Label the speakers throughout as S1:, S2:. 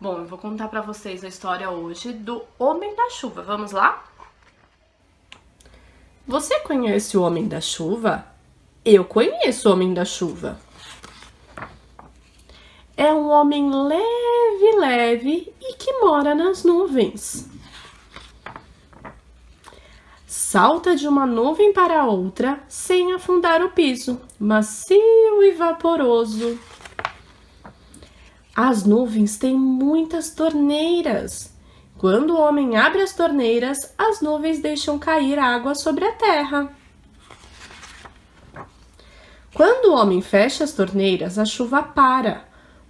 S1: Bom, eu vou contar para vocês a história hoje do Homem da Chuva. Vamos lá? Você conhece o Homem da Chuva? Eu conheço o Homem da Chuva. É um homem leve, leve e que mora nas nuvens. Salta de uma nuvem para outra sem afundar o piso, macio e vaporoso. As nuvens têm muitas torneiras. Quando o homem abre as torneiras, as nuvens deixam cair água sobre a terra. Quando o homem fecha as torneiras, a chuva para.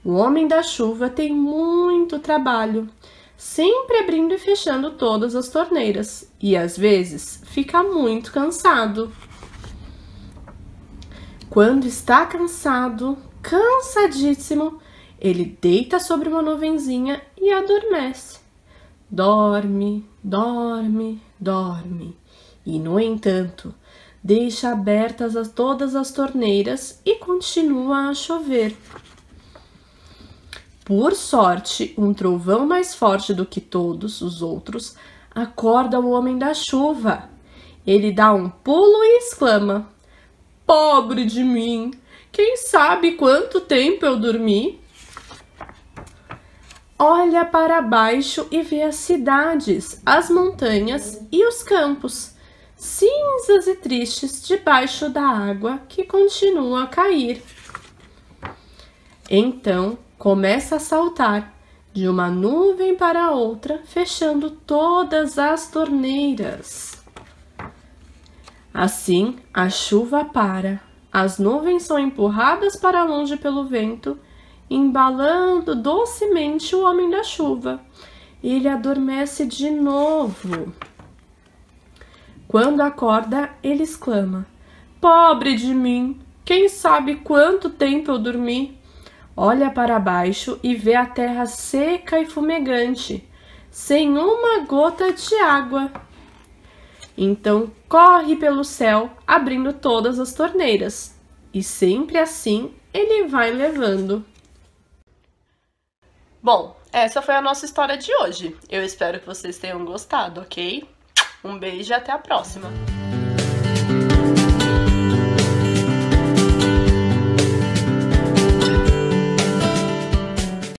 S1: O homem da chuva tem muito trabalho sempre abrindo e fechando todas as torneiras e às vezes fica muito cansado. Quando está cansado, cansadíssimo, ele deita sobre uma nuvenzinha e adormece. Dorme, dorme, dorme. E, no entanto, deixa abertas as, todas as torneiras e continua a chover. Por sorte, um trovão mais forte do que todos os outros acorda o homem da chuva. Ele dá um pulo e exclama: Pobre de mim! Quem sabe quanto tempo eu dormi? Olha para baixo e vê as cidades, as montanhas e os campos, cinzas e tristes debaixo da água que continua a cair. Então começa a saltar de uma nuvem para outra, fechando todas as torneiras. Assim, a chuva para, as nuvens são empurradas para longe pelo vento, embalando docemente o homem da chuva. Ele adormece de novo. Quando acorda, ele exclama: Pobre de mim! Quem sabe quanto tempo eu dormi? olha para baixo e vê a terra seca e fumegante, sem uma gota de água. Então corre pelo céu, abrindo todas as torneiras, e sempre assim ele vai levando. Bom, essa foi a nossa história de hoje. Eu espero que vocês tenham gostado, ok? Um beijo e até a próxima!